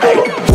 Hey.